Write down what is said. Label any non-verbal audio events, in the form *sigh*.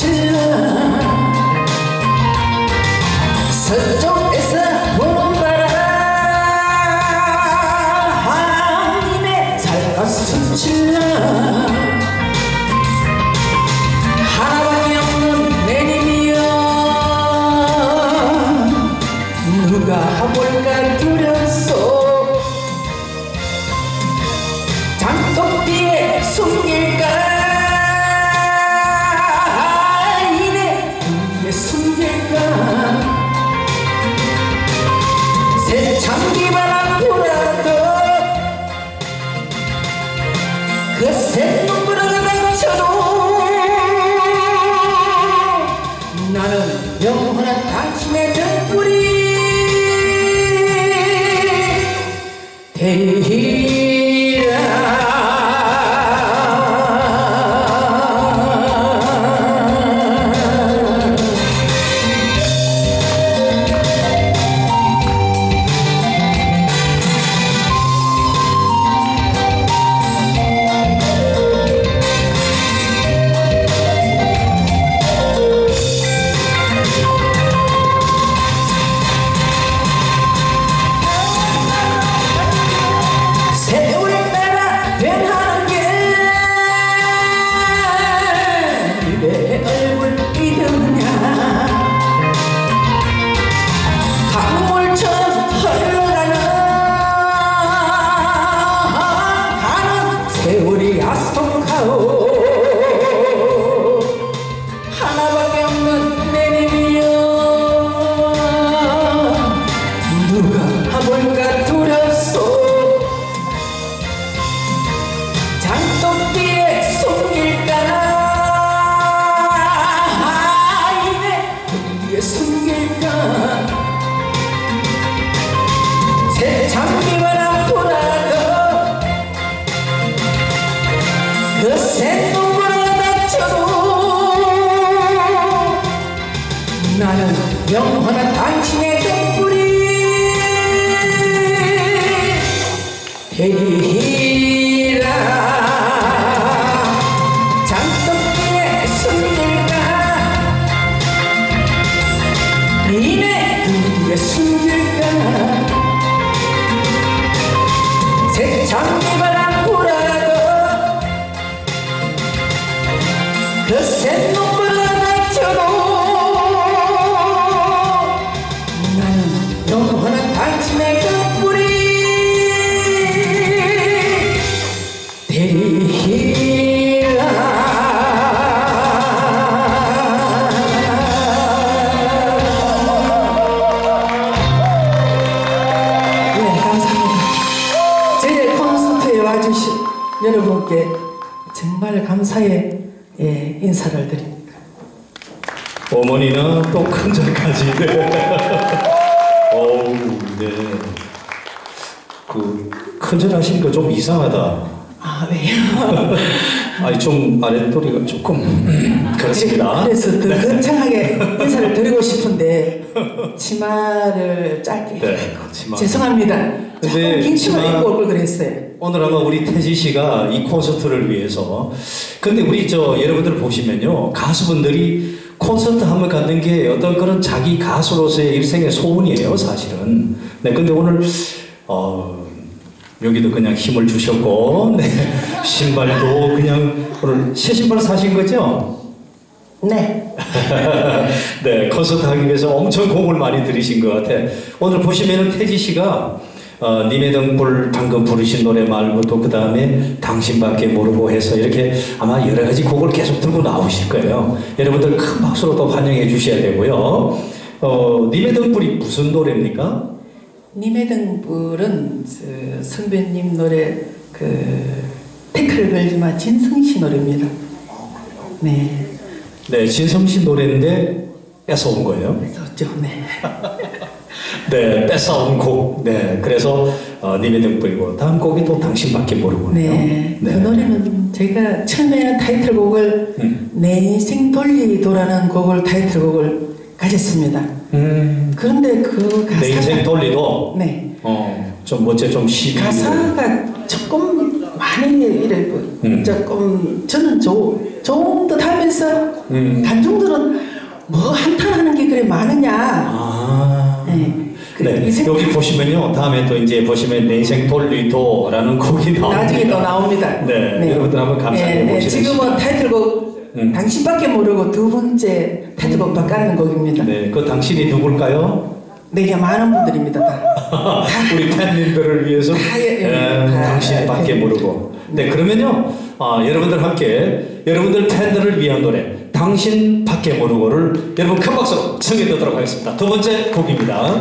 지나. 그 새눈물을 맺혀도 나는 영원한 당신의 등불이 되리 누가 볼까 두렵소. 장독 뒤에 숨길까? 이내 뒤에 숨길까? 새 장비바람 불어도 그 새 눈물을 닥쳐도 나는 영원한 새 여러분께 정말 감사의 예, 인사를 드립니다 어머니는 또 큰절까지. *laughs* 어우, 네. 그, 큰절 하시니까 좀 이상하다. 아 왜요? *laughs* 아니, 좀 아랫도리가 조금 그렇습니다. 그래서 더 거창하게 인사를 드리고 싶은데 *laughs* 치마를 짧게 네, 치마. 죄송합니다. 근데 치마- 입고 올 걸 그랬어요. 오늘 아마 우리 태지 씨가 이 콘서트를 위해서 근데 우리 저 여러분들 보시면요 가수분들이 콘서트 한번 갖는 게 어떤 그런 자기 가수로서의 일생의 소원이에요 사실은 네 근데 오늘 어 여기도 그냥 힘을 주셨고 네 신발도 그냥 오늘 새 신발 사신 거죠? 네. *laughs* 네, 콘서트 하기 위해서 엄청 공을 많이 들이신 것 같아. 오늘 보시면은 태지 씨가 어, 님의 등불 방금 부르신 노래 말고 또 그 다음에 당신밖에 모르고 해서 이렇게 아마 여러 가지 곡을 계속 들고 나오실 거예요. 여러분들 큰 박수로 또 환영해 주셔야 되고요. 어, 님의 등불이 무슨 노래입니까? 님의 등불은 저 선배님 노래 그 태클 걸지 마 진성 씨 노래입니다. 네. 네, 진성 씨 노래인데 뺏어온 거예요. 좀 네. *laughs* 네, 뺏어온 곡. 네, 그래서 어, 님의 등불이고 다음 곡이 또 당신밖에 모르고요. 네. 그 노래는 제가 처음에는 타이틀곡을 음. 내 인생 돌리도라는 곡을 타이틀곡을 가졌습니다. 음, 그런데 그 가사가 내 인생 돌리도 네. 어, 좀 어째 좀 시비 가사가 조금 많이 이래 그 음. 조금 저는 조, 좋은 듯 하면서 음. 단중들은 뭐 한탄하는 게 그래 많으냐 아, 네, 이 생- 여기 보시면요. 다음에 또 이제 보시면 내 인생 돌리도라는 곡이 나옵니다. 나중에 또 나옵니다. 네, 여러분들 한번 감상해 네, 네. 보시겠습니다. 지금은 타이틀곡 음. 당신밖에 모르고 두 번째 타이틀곡 바꾸는 곡입니다. 네, 그 당신이 누굴까요? 내게 많은 분들입니다. 다. *laughs* 우리 팬님들을 위해서 다, 예, 예. 에, 다, 당신밖에 예. 모르고. 네, 그러면요. 아, 여러분들 함께 여러분들 팬들을 위한 노래 당신밖에 모르고를 여러분 큰 박수로 청해 듣도록 하겠습니다. 두 번째 곡입니다.